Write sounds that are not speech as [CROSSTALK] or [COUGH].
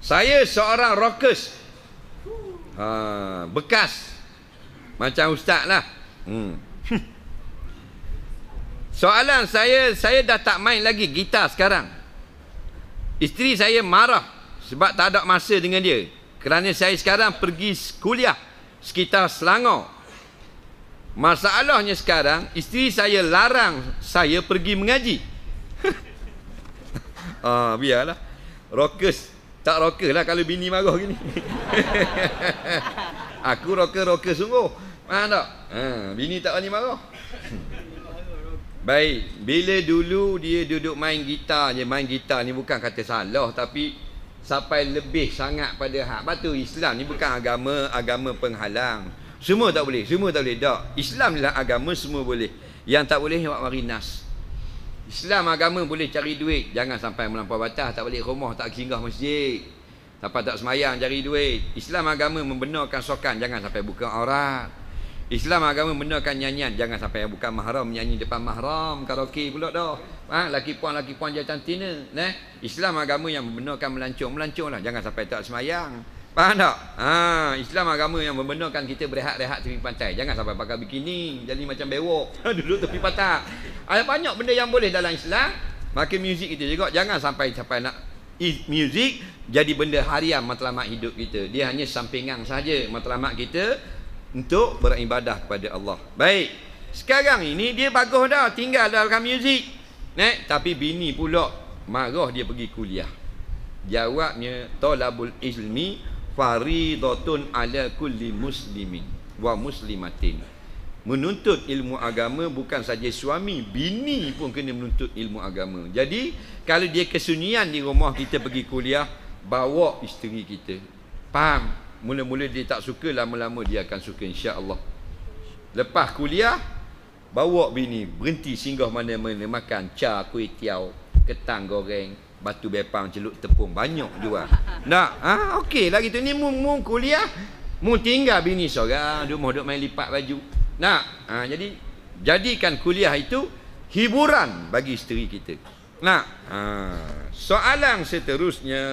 Saya seorang rockers. Ha, bekas. Macam ustaz lah. Hmm. [LAUGHS] Soalan saya, saya dah tak main lagi gitar sekarang. Isteri saya marah sebab tak ada masa dengan dia. Kerana saya sekarang pergi kuliah sekitar Selangor. Masalahnya sekarang, isteri saya larang saya pergi mengaji. ah, [LAUGHS] biarlah. Rockers. Tak rocker lah kalau bini marah gini. [LAUGHS] Aku rocker-rocker sungguh. Faham tak? Ha, bini tak berani marah. Baik, bila dulu dia duduk main gitar je, main gitar ni bukan kata salah tapi sampai lebih sangat pada hak. Batu Islam ni bukan agama agama penghalang. Semua tak boleh, semua tak boleh. Tak. Islam ni lah agama semua boleh. Yang tak boleh buat marinas. Islam agama boleh cari duit, jangan sampai melampau batas, tak balik rumah, tak singgah masjid. Sampai tak semayang cari duit. Islam agama membenarkan sokan, jangan sampai buka aurat. Islam agama benarkan nyanyian Jangan sampai bukan mahram Nyanyi depan mahram Karaoke pula dah ha? Laki puan Laki puan jantan tina ne? Islam agama yang membenarkan melancong Melancong lah Jangan sampai tak semayang Faham tak? Ha, Islam agama yang membenarkan kita berehat-rehat tepi pantai Jangan sampai pakai bikini Jadi macam bewok [LAUGHS] Duduk tepi pantai Ada banyak benda yang boleh dalam Islam Maka muzik kita juga Jangan sampai sampai nak Muzik jadi benda harian matlamat hidup kita Dia hanya sampingan saja matlamat kita untuk beribadah kepada Allah. Baik. Sekarang ini dia bagus dah tinggal dalam muzik. Nek, tapi bini pula marah dia pergi kuliah. Jawabnya talabul ilmi faridatun ala kulli muslimin wa muslimatin. Menuntut ilmu agama bukan saja suami, bini pun kena menuntut ilmu agama. Jadi, kalau dia kesunyian di rumah kita pergi kuliah, bawa isteri kita. Faham? Mula-mula dia tak suka Lama-lama dia akan suka insya-Allah. Lepas kuliah Bawa bini Berhenti singgah mana-mana Makan ca, kuih tiaw Ketang goreng Batu bepang, celup tepung Banyak jual Nak? Ha? Okey lah gitu Ni mu, mu kuliah Mu tinggal bini seorang Duduk duduk main lipat baju Nak? Ha, jadi Jadikan kuliah itu Hiburan bagi isteri kita Nak? Ha, soalan seterusnya